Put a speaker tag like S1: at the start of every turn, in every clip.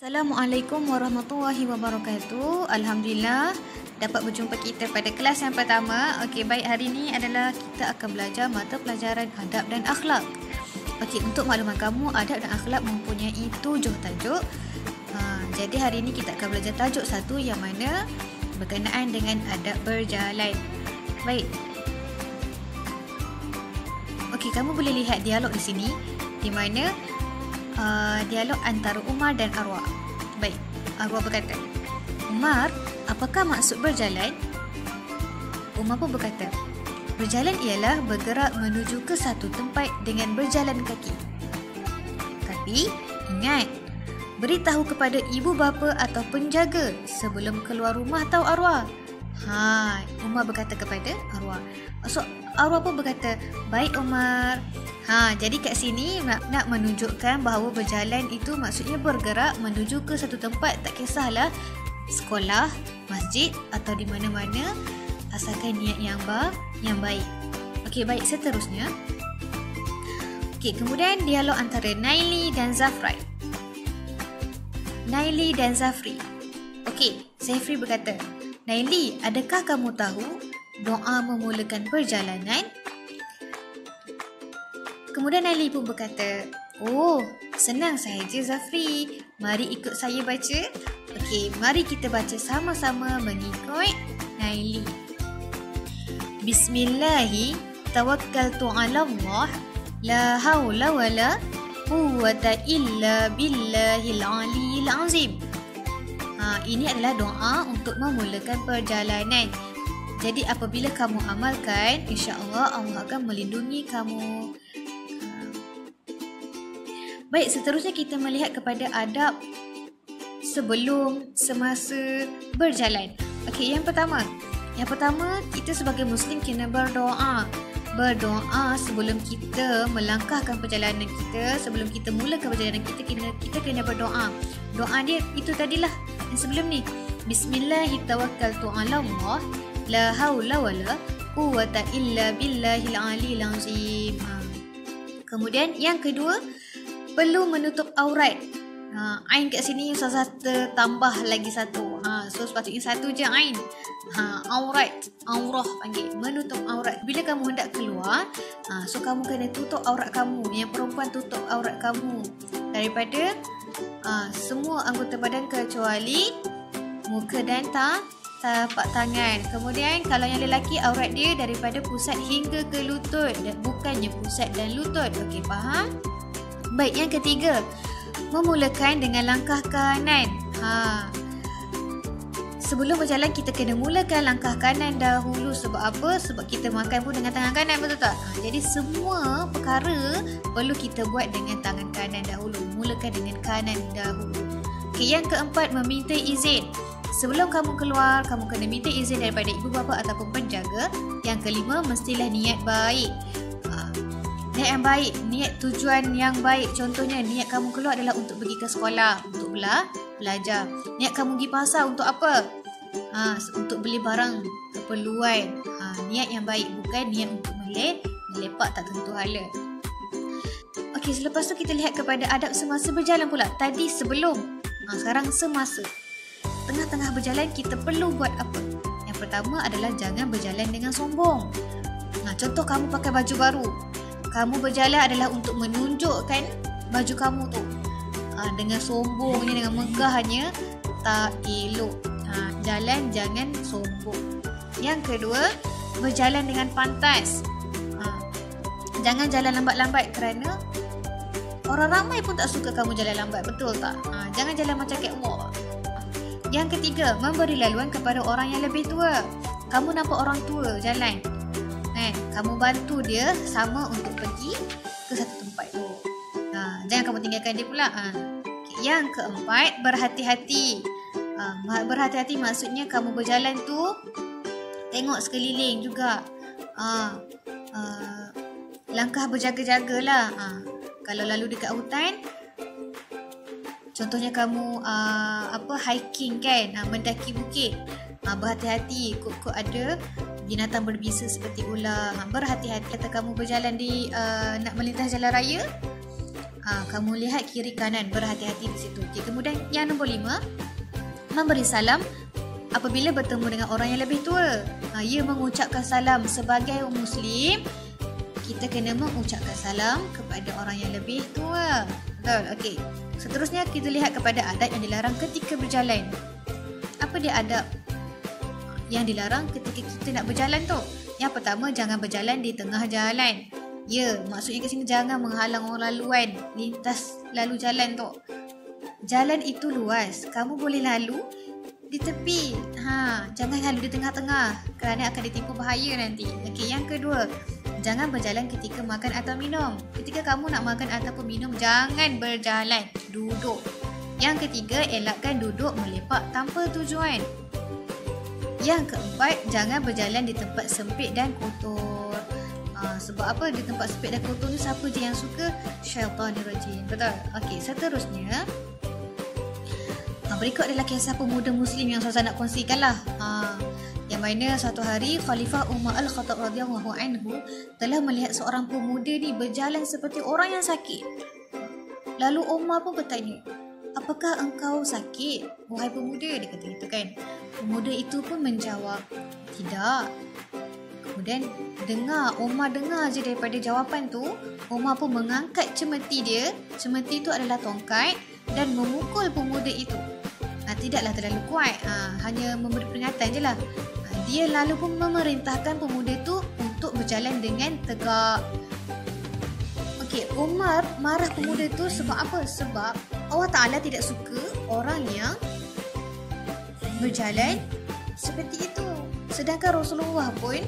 S1: Assalamualaikum warahmatullahi wabarakatuh. Alhamdulillah dapat berjumpa kita pada kelas yang pertama. Okey, baik hari ini adalah kita akan belajar mata pelajaran adab dan akhlak. Okey, untuk makluman kamu, adab dan akhlak mempunyai tujuh tajuk. Ha, jadi hari ini kita akan belajar tajuk satu yang mana berkenaan dengan adab berjalan. Baik. Okey, kamu boleh lihat dialog di sini di mana uh, dialog antara Umar dan Arwah. Baik, Arwah berkata, Umar, apakah maksud berjalan? Umar pun berkata, berjalan ialah bergerak menuju ke satu tempat dengan berjalan kaki. Tapi, ingat, beritahu kepada ibu bapa atau penjaga sebelum keluar rumah tahu Arwah. Ha, Umar berkata kepada Arwah. So, Arwah pun berkata, baik Umar, Ha, jadi kat sini nak, nak menunjukkan bahawa berjalan itu maksudnya bergerak menuju ke satu tempat tak kisahlah sekolah, masjid atau di mana-mana asalkan niat yang ba yang baik. Okey, baik seterusnya. Okey, kemudian dialog antara Naili dan Zafrai. Naili dan Zafri. Okey, Zafri berkata, Naili, adakah kamu tahu doa memulakan perjalanan Kemudian Ali pun berkata, Oh, senang sahaja Zafri. Mari ikut saya baca. Okey, mari kita baca sama-sama mengikut Naili. Bismillahi tawakkaltu ala Allah. La hawla wa la quwwata illa billahil aliyil azim. Ha, ini adalah doa untuk memulakan perjalanan. Jadi apabila kamu amalkan, insya-Allah Allah akan melindungi kamu. Baik, seterusnya kita melihat kepada adab sebelum, semasa berjalan. Okey, yang pertama. Yang pertama, kita sebagai Muslim kena berdoa. Berdoa sebelum kita melangkahkan perjalanan kita, sebelum kita mulakan perjalanan kita, kena, kita kena berdoa. Doa dia itu tadilah yang sebelum ni. Bismillahirrahmanirrahim. La haula wala quwwata illa billahil aliyil azim. Kemudian yang kedua, perlu menutup aurat. Ha, ain kat sini Ustazah tambah lagi satu. Ha, so sepatutnya satu je ain. Ha, aurat, aurah panggil. Menutup aurat. Bila kamu hendak keluar, ha, so kamu kena tutup aurat kamu. Yang perempuan tutup aurat kamu. Daripada ha, semua anggota badan kecuali muka dan ta, tapak tangan. Kemudian kalau yang lelaki aurat dia daripada pusat hingga ke lutut. Dan bukannya pusat dan lutut. Okey, faham? Baik, yang ketiga. Memulakan dengan langkah kanan. Ha. Sebelum berjalan, kita kena mulakan langkah kanan dahulu. Sebab apa? Sebab kita makan pun dengan tangan kanan, betul tak? Ha. Jadi, semua perkara perlu kita buat dengan tangan kanan dahulu. Mulakan dengan kanan dahulu. Okay, yang keempat, meminta izin. Sebelum kamu keluar, kamu kena minta izin daripada ibu bapa ataupun penjaga. Yang kelima, mestilah niat baik niat yang baik, niat tujuan yang baik. Contohnya, niat kamu keluar adalah untuk pergi ke sekolah, untuk bela, belajar. Niat kamu pergi pasar untuk apa? Ha, untuk beli barang keperluan. Ha, niat yang baik, bukan niat untuk melek, melepak tak tentu hala. Okey, selepas tu kita lihat kepada adab semasa berjalan pula. Tadi sebelum, ha, sekarang semasa. Tengah-tengah berjalan, kita perlu buat apa? Yang pertama adalah jangan berjalan dengan sombong. Nah, contoh kamu pakai baju baru kamu berjalan adalah untuk menunjukkan baju kamu tu. Ha, dengan sombongnya dengan megahnya tak elok. Ha, jalan jangan sombong. Yang kedua berjalan dengan pantas. Ha, jangan jalan lambat-lambat kerana orang ramai pun tak suka kamu jalan lambat betul tak? Ha, jangan jalan macam catwalk yang ketiga, memberi laluan kepada orang yang lebih tua. Kamu nampak orang tua jalan kan kamu bantu dia sama untuk pergi ke satu tempat tu ha, jangan kamu tinggalkan dia pula ha. okay. yang keempat berhati-hati ha, berhati-hati maksudnya kamu berjalan tu tengok sekeliling juga ha, ha, langkah berjaga-jagalah ha. kalau lalu dekat hutan Contohnya kamu uh, apa hiking kan, uh, mendaki bukit. Uh, berhati-hati kok-kok ada binatang berbisa seperti ular. Ha, berhati-hati kata kamu berjalan di uh, nak melintas jalan raya. Ha, kamu lihat kiri kanan berhati-hati di situ. Okay, kemudian yang nombor lima, memberi salam apabila bertemu dengan orang yang lebih tua. Ha, ia mengucapkan salam sebagai Muslim. Kita kena mengucapkan salam kepada orang yang lebih tua. Betul? Okey. Seterusnya kita lihat kepada adab yang dilarang ketika berjalan. Apa dia adab yang dilarang ketika kita nak berjalan tu? Yang pertama, jangan berjalan di tengah jalan. Ya, maksudnya kat sini jangan menghalang orang lalu kan. Lintas lalu jalan tu. Jalan itu luas. Kamu boleh lalu di tepi. Ha, jangan lalu di tengah-tengah kerana akan ditipu bahaya nanti. Okey, yang kedua, jangan berjalan ketika makan atau minum. Ketika kamu nak makan ataupun minum, jangan berjalan. Duduk. Yang ketiga, elakkan duduk melepak tanpa tujuan. Yang keempat, jangan berjalan di tempat sempit dan kotor. Ha, sebab apa di tempat sempit dan kotor ni siapa je yang suka? Syaitan rajin. Betul? Okey, seterusnya ha, berikut adalah kisah pemuda muslim yang saya nak kongsikan lah. Ha, yang mana satu hari Khalifah Umar Al-Khattab radhiyallahu anhu telah melihat seorang pemuda ni berjalan seperti orang yang sakit. Lalu Umar pun bertanya, Apakah engkau sakit? Wahai pemuda, dia kata itu kan. Pemuda itu pun menjawab, Tidak, Kemudian dengar, Omar dengar je daripada jawapan tu, Omar pun mengangkat cemeti dia. Cemeti itu adalah tongkat dan memukul pemuda itu. Ha, tidaklah terlalu kuat, ha, hanya memberi peringatan je lah. Ha, dia lalu pun memerintahkan pemuda itu untuk berjalan dengan tegak. Okey, Umar marah pemuda itu sebab apa? Sebab Allah Ta'ala tidak suka orang yang berjalan seperti itu. Sedangkan Rasulullah pun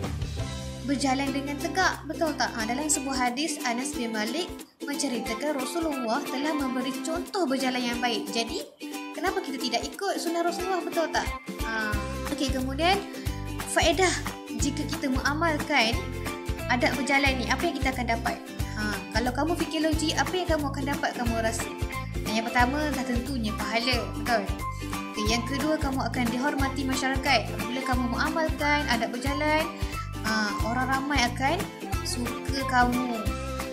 S1: berjalan dengan tegak. Betul tak? Ha, dalam sebuah hadis Anas bin Malik menceritakan Rasulullah telah memberi contoh berjalan yang baik. Jadi, kenapa kita tidak ikut sunnah Rasulullah? Betul tak? Ha, Okey, kemudian faedah jika kita mengamalkan adab berjalan ni, apa yang kita akan dapat? Ha, kalau kamu fikir logik, apa yang kamu akan dapat kamu rasa? Yang pertama dah tentunya pahala. Betul? Okay, yang kedua, kamu akan dihormati masyarakat. Apabila kamu mengamalkan adab berjalan, uh, orang ramai akan suka kamu.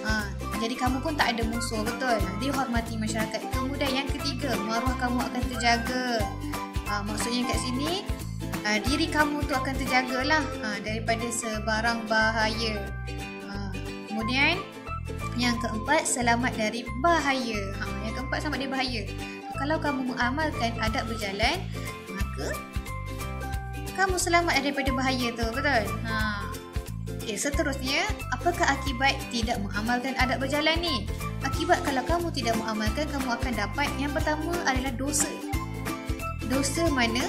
S1: Uh, jadi kamu pun tak ada musuh, betul? Dia hormati masyarakat. Kemudian yang ketiga, maruah kamu akan terjaga. Uh, maksudnya kat sini, uh, diri kamu tu akan terjagalah uh, daripada sebarang bahaya. Uh, kemudian yang keempat, selamat dari bahaya. Ha, keempat, selamat dari bahaya. Kalau kamu mengamalkan adab berjalan, maka kamu selamat daripada bahaya tu, betul? Ha. Okay, seterusnya, apakah akibat tidak mengamalkan adab berjalan ni? Akibat kalau kamu tidak mengamalkan, kamu akan dapat yang pertama adalah dosa. Dosa mana?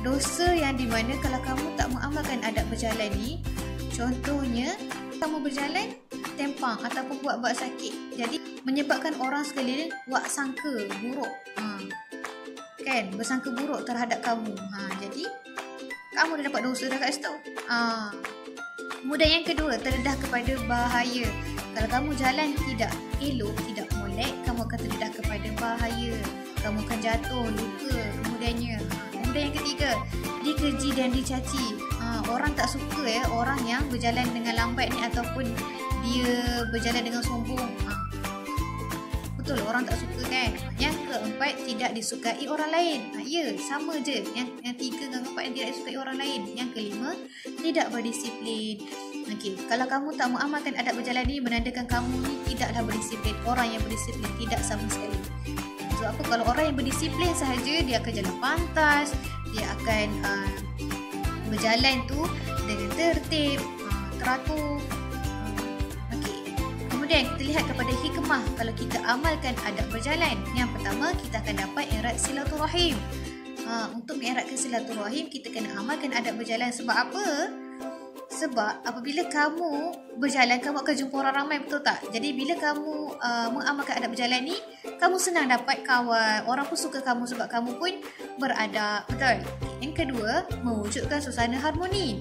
S1: Dosa yang di mana kalau kamu tak mengamalkan adab berjalan ni, contohnya, kamu berjalan tempang ataupun buat-buat sakit. Jadi, menyebabkan orang sekeliling buat sangka buruk. Ha. Kan? Bersangka buruk terhadap kamu. Ha. Jadi, kamu dah dapat dosa dah kat situ. Ha. Kemudian yang kedua, terdedah kepada bahaya. Kalau kamu jalan tidak elok, tidak molek, kamu akan terdedah kepada bahaya. Kamu akan jatuh, luka kemudiannya. Ha. Kemudian yang ketiga, dikeji dan dicaci. Ha. Orang tak suka ya, orang yang berjalan dengan lambat ni ataupun dia berjalan dengan sombong. Ha betul orang tak suka kan? Yang keempat tidak disukai orang lain. Ha, ya sama je. Yang yang tiga dan keempat yang tidak disukai orang lain. Yang kelima tidak berdisiplin. Okey, kalau kamu tak mengamalkan adab berjalan ni menandakan kamu ni tidaklah berdisiplin. Orang yang berdisiplin tidak sama sekali. Sebab apa? Kalau orang yang berdisiplin sahaja dia akan jalan pantas dia akan uh, berjalan tu dengan tertib uh, teratur Kemudian kita lihat kepada hikmah kalau kita amalkan adab berjalan. Yang pertama, kita akan dapat erat silaturahim. Ha, untuk mengeratkan silaturahim, kita kena amalkan adab berjalan. Sebab apa? Sebab apabila kamu berjalan, kamu akan jumpa orang ramai, betul tak? Jadi bila kamu uh, mengamalkan adab berjalan ni, kamu senang dapat kawan. Orang pun suka kamu sebab kamu pun beradab, betul? Yang kedua, mewujudkan suasana harmoni.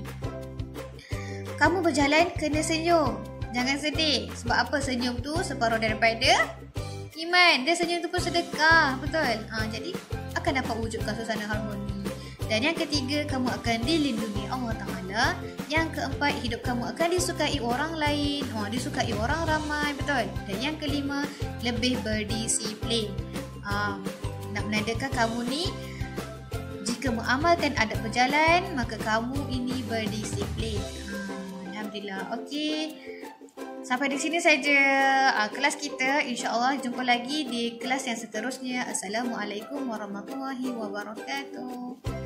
S1: Kamu berjalan, kena senyum. Jangan sedih. Sebab apa senyum tu separuh daripada iman. Dia senyum tu pun sedekah. Betul? Ha, jadi akan dapat wujudkan suasana harmoni. Dan yang ketiga, kamu akan dilindungi Allah Ta'ala. Yang keempat, hidup kamu akan disukai orang lain. Oh, disukai orang ramai, betul. Dan yang kelima, lebih berdisiplin. Um, nak menandakan kamu ni jika mengamalkan adab berjalan, maka kamu ini berdisiplin. Ha, Alhamdulillah. Okey. Sampai di sini saja uh, kelas kita. InsyaAllah jumpa lagi di kelas yang seterusnya. Assalamualaikum warahmatullahi wabarakatuh.